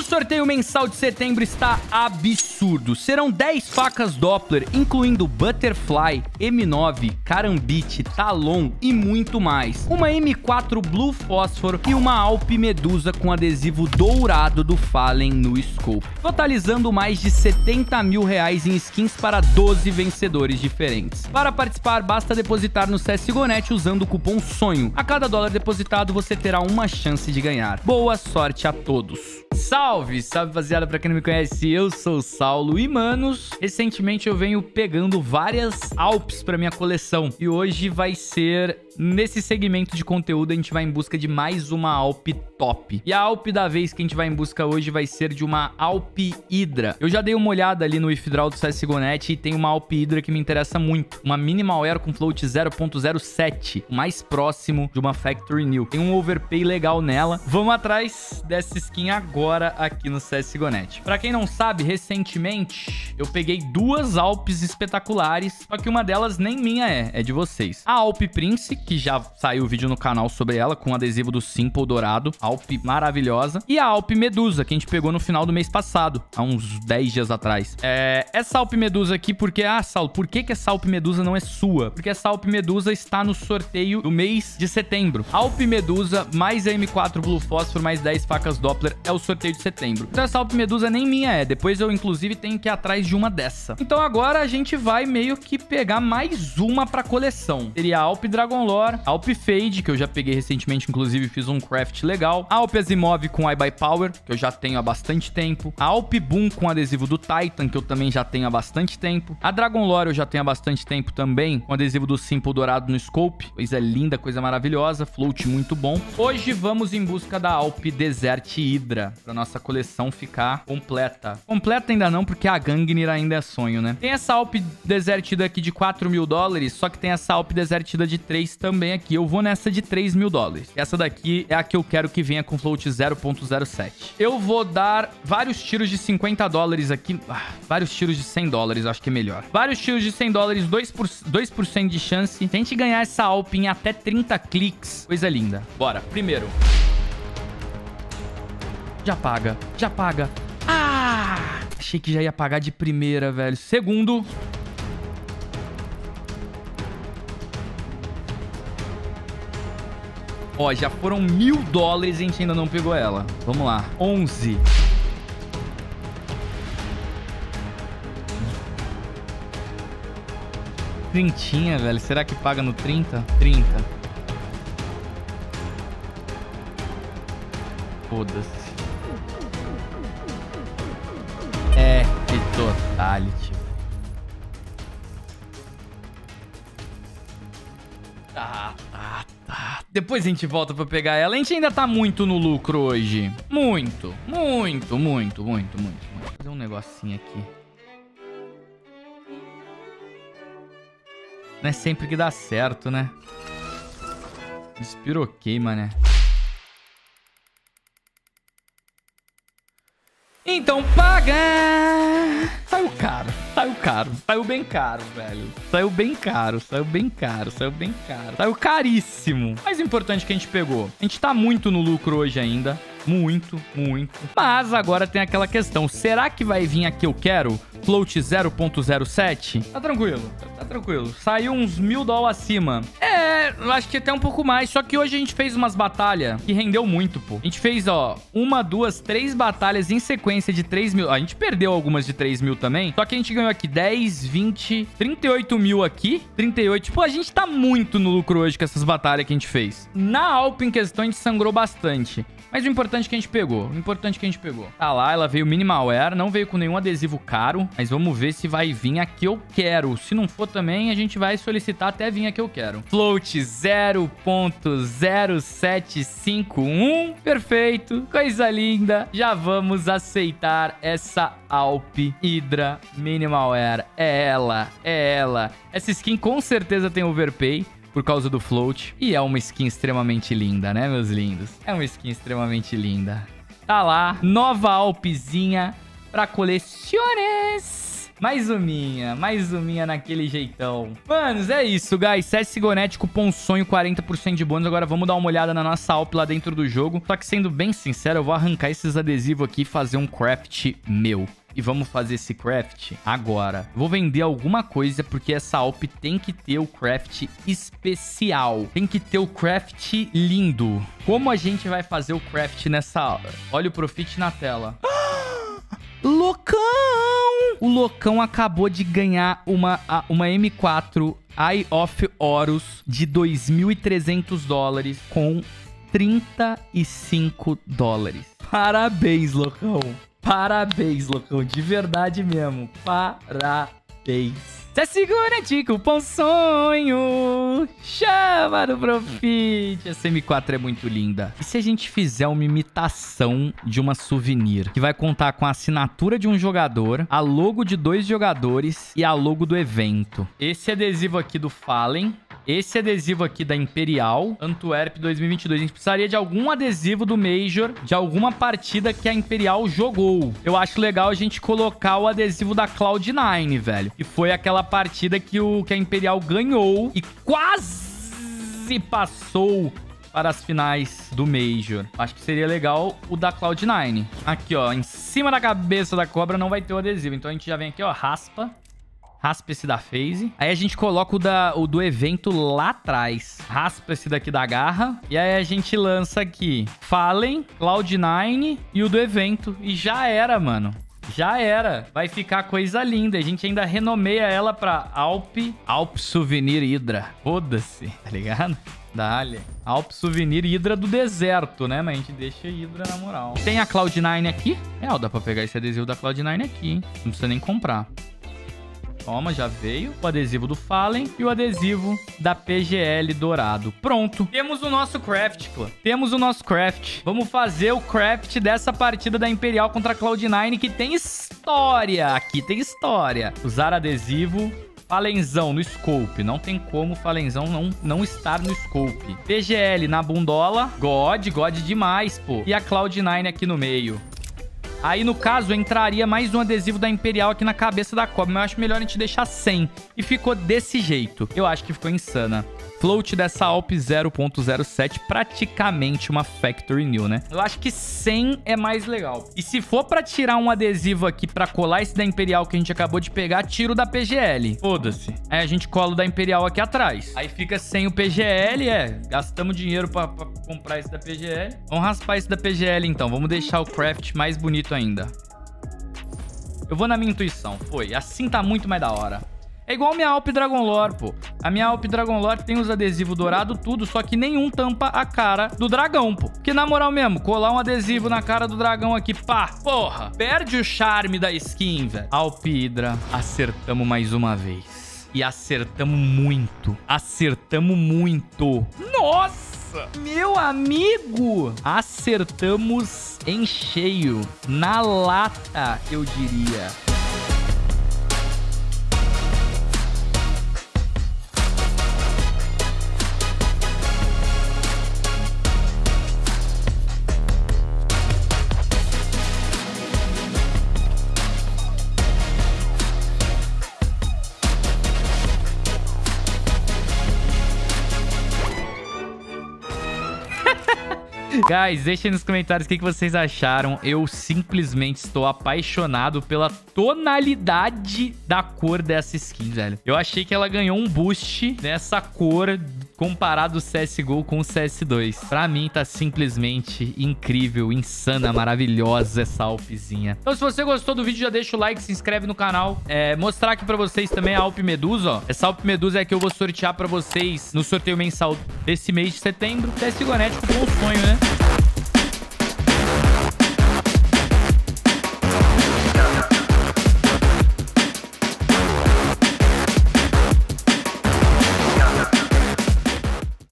o sorteio mensal de setembro está absurdo. Serão 10 facas Doppler, incluindo Butterfly, M9, Carambite, Talon e muito mais. Uma M4 Blue Fósforo e uma Alp Medusa com adesivo dourado do Fallen no Scope. Totalizando mais de 70 mil reais em skins para 12 vencedores diferentes. Para participar, basta depositar no CSGONET usando o cupom SONHO. A cada dólar depositado, você terá uma chance de ganhar. Boa sorte a todos! Salve, salve rapaziada, pra quem não me conhece, eu sou o Saulo e manos, recentemente eu venho pegando várias Alps pra minha coleção e hoje vai ser Nesse segmento de conteúdo, a gente vai em busca de mais uma Alp top. E a Alp da vez que a gente vai em busca hoje vai ser de uma Alp Hydra. Eu já dei uma olhada ali no Ifdral do CSGO.net e tem uma Alp Hydra que me interessa muito. Uma Minimal Air com float 0.07, mais próximo de uma Factory New. Tem um overpay legal nela. Vamos atrás dessa skin agora aqui no CSGO.net. Pra quem não sabe, recentemente eu peguei duas Alpes espetaculares, só que uma delas nem minha é, é de vocês. A Alp Prince, que já saiu o vídeo no canal sobre ela, com adesivo do Simple dourado. Alp maravilhosa. E a Alp Medusa, que a gente pegou no final do mês passado, há uns 10 dias atrás. É, essa Alp Medusa aqui, porque... Ah, Saulo, por que, que essa Alp Medusa não é sua? Porque essa Alp Medusa está no sorteio do mês de setembro. Alp Medusa, mais a M4 Blue Fósforo, mais 10 facas Doppler, é o sorteio de setembro. Então essa Alp Medusa nem minha é. Depois eu, inclusive, tenho que ir atrás de uma dessa. Então agora a gente vai meio que pegar mais uma pra coleção. Seria a Alp Dragon Lore Alp Fade, que eu já peguei recentemente, inclusive fiz um craft legal. A Alp Asimov com iBuy Power, que eu já tenho há bastante tempo. A Alp Boom com adesivo do Titan, que eu também já tenho há bastante tempo. A Dragon Lore eu já tenho há bastante tempo também, com adesivo do Simple dourado no Scope. Coisa linda, coisa maravilhosa, float muito bom. Hoje vamos em busca da Alp Desert Hydra, pra nossa coleção ficar completa. Completa ainda não, porque a Gangnir ainda é sonho, né? Tem essa Alp Desert Hydra aqui de 4 mil dólares, só que tem essa Alp Desert Hydra de 3 também aqui. Eu vou nessa de 3 mil dólares. Essa daqui é a que eu quero que venha com float 0.07. Eu vou dar vários tiros de 50 dólares aqui. Ah, vários tiros de 100 dólares, acho que é melhor. Vários tiros de 100 dólares, 2%, 2 de chance. Gente ganhar essa Alp em até 30 cliques, coisa linda. Bora. Primeiro. Já paga. Já paga. Ah! Achei que já ia pagar de primeira, velho. Segundo. Ó, já foram mil dólares e a gente ainda não pegou ela. Vamos lá. 11. Trintinha, velho. Será que paga no 30? 30. Foda-se. Totality. Tá, tá, depois a gente volta pra pegar ela. A gente ainda tá muito no lucro hoje. Muito, muito, muito, muito, muito. Vou fazer um negocinho aqui. Não é sempre que dá certo, né? Despiroquei, mané. Então paga! Saiu caro, saiu caro, saiu bem caro, velho. Saiu bem caro, saiu bem caro, saiu bem caro. Saiu caríssimo. Mas o importante que a gente pegou. A gente tá muito no lucro hoje ainda. Muito, muito. Mas agora tem aquela questão. Será que vai vir aqui eu quero? Float 0.07? Tá tranquilo, tá tranquilo. Saiu uns mil dólares acima. É, acho que até um pouco mais. Só que hoje a gente fez umas batalhas que rendeu muito, pô. A gente fez, ó, uma, duas, três batalhas em sequência de 3 mil. A gente perdeu algumas de 3 mil também. Só que a gente ganhou aqui 10, 20, 38 mil aqui. 38. Tipo, a gente tá muito no lucro hoje com essas batalhas que a gente fez. Na Alp em questão, a gente sangrou bastante. Mas o importante é que a gente pegou. O importante é que a gente pegou. Tá lá, ela veio minimalware. Não veio com nenhum adesivo caro. Mas vamos ver se vai vir a que eu quero. Se não for também, a gente vai solicitar até vir a que eu quero. Float 0.0751. Perfeito. Coisa linda. Já vamos aceitar essa Alp Hydra Minimalware. É ela. É ela. Essa skin com certeza tem overpay por causa do float. E é uma skin extremamente linda, né, meus lindos? É uma skin extremamente linda. Tá lá, nova Alpzinha pra coleciones. Mais uminha, mais uminha naquele jeitão. Manos, é isso, guys. CSGO Net, cupom sonho, 40% de bônus. Agora vamos dar uma olhada na nossa Alp lá dentro do jogo. Só que sendo bem sincero, eu vou arrancar esses adesivos aqui e fazer um craft meu. E vamos fazer esse craft agora. Vou vender alguma coisa, porque essa Alp tem que ter o craft especial. Tem que ter o craft lindo. Como a gente vai fazer o craft nessa... Olha o profit na tela. Loucão! O Loucão acabou de ganhar uma, uma M4 Eye of Horus de 2.300 dólares com 35 dólares. Parabéns, Loucão. Parabéns, Loucão. De verdade mesmo. Parabéns. Você segura de cupom sonho. Chama no Profit. Essa M4 é muito linda. E se a gente fizer uma imitação de uma souvenir? Que vai contar com a assinatura de um jogador, a logo de dois jogadores e a logo do evento. Esse adesivo aqui do Fallen esse adesivo aqui da Imperial, Antwerp 2022. A gente precisaria de algum adesivo do Major, de alguma partida que a Imperial jogou. Eu acho legal a gente colocar o adesivo da Cloud9, velho. Que foi aquela partida que, o, que a Imperial ganhou e quase passou para as finais do Major. Acho que seria legal o da Cloud9. Aqui, ó, em cima da cabeça da cobra não vai ter o adesivo. Então a gente já vem aqui, ó, raspa raspa esse da phase. Aí a gente coloca o, da, o do evento lá atrás. Raspa esse daqui da garra. E aí a gente lança aqui Fallen, Cloud9 e o do evento. E já era, mano. Já era. Vai ficar coisa linda. A gente ainda renomeia ela pra Alp, Alp Souvenir Hydra. Foda-se, tá ligado? Dale. Alp Souvenir Hydra do deserto, né? Mas a gente deixa Hydra na moral. Tem a Cloud9 aqui. É, ó, dá pra pegar esse adesivo da Cloud9 aqui, hein? Não precisa nem comprar. Toma, já veio. O adesivo do Fallen e o adesivo da PGL dourado. Pronto. Temos o nosso craft, clã. Temos o nosso craft. Vamos fazer o craft dessa partida da Imperial contra a Cloud9, que tem história. Aqui tem história. Usar adesivo, Falenzão no scope. Não tem como Falenzão não, não estar no scope. PGL na bundola. God, God demais, pô. E a Cloud9 aqui no meio. Aí, no caso, entraria mais um adesivo da Imperial aqui na cabeça da cobra. Mas eu acho melhor a gente deixar 100. E ficou desse jeito. Eu acho que ficou insana float dessa Alp 0.07, praticamente uma Factory New, né? Eu acho que 100 é mais legal. E se for pra tirar um adesivo aqui pra colar esse da Imperial que a gente acabou de pegar, tiro da PGL. Foda-se. Aí a gente cola o da Imperial aqui atrás. Aí fica sem o PGL, é. Gastamos dinheiro pra, pra comprar esse da PGL. Vamos raspar esse da PGL então. Vamos deixar o craft mais bonito ainda. Eu vou na minha intuição. Foi. Assim tá muito mais da hora. É igual minha Alp Dragon Lore, pô. A minha Alp Dragon Lore tem os adesivos dourados, tudo, só que nenhum tampa a cara do dragão, pô. Que na moral mesmo, colar um adesivo na cara do dragão aqui, pá, porra, perde o charme da skin, velho. Alp acertamos mais uma vez. E acertamos muito. Acertamos muito. Nossa! Meu amigo! Acertamos em cheio. Na lata, eu diria. Guys, deixem nos comentários o que, vocês acharam. Eu simplesmente estou apaixonado pela tonalidade da cor dessa skin, velho. Eu achei que ela ganhou um boost nessa cor comparado o CSGO com o CS2. Pra mim, tá simplesmente incrível, insana, maravilhosa essa Alpzinha. Então, se você gostou do vídeo, já deixa o like, se inscreve no canal. É, mostrar aqui pra vocês também a Alp Medusa, ó. Essa Alp Medusa é a que eu vou sortear pra vocês no sorteio mensal desse mês de setembro. CSGO Net com um sonho, né?